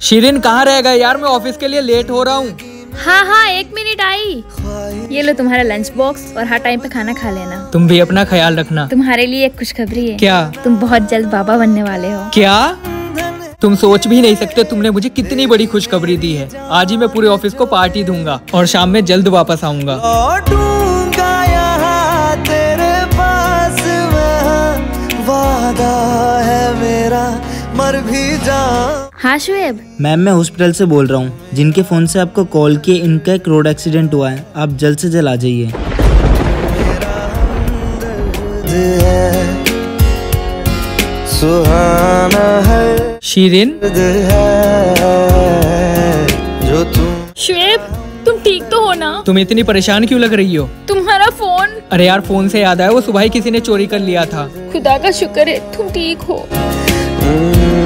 शीरिन कहाँ रह गए? यार मैं ऑफ़िस के लिए लेट हो रहा हूँ। हाँ हाँ एक मिनट आई। ये लो तुम्हारा लंच बॉक्स और हर टाइम पे खाना खा लेना। तुम भी अपना ख्याल रखना। तुम्हारे लिए एक खुशखबरी है। क्या? तुम बहुत जल्द बाबा बनने वाले हो। क्या? तुम सोच भी नहीं सकते तुमने मुझे कितनी बड़ी खुशखबरी दी है। आज ही मैं पूरे ऑफ़िस को पार्टी दूँगा और शाम में जल्द वापस आऊँगा। तेरे पास वादा मेरा मर भी जा। हाँ शुएब। मैम मैं हॉस्पिटल से बोल रहा हूँ। जिनके फ़ोन से आपको कॉल किए इनका एक रोड एक्सीडेंट हुआ है। आप जल्द से जल्द आ जाइए। सुहाना है। शीरिन? दर्द है जो तुम शुएब तुम ठीक तो हो ना? तुम इतनी परेशान क्यों लग रही हो? तुम्हारा फ़ोन? अरे यार फ़ोन से याद आया वो सुबह ही किसी ने चोरी कर लिया था। खुदा का शुक्र है तुम ठीक हो। हम्म, हम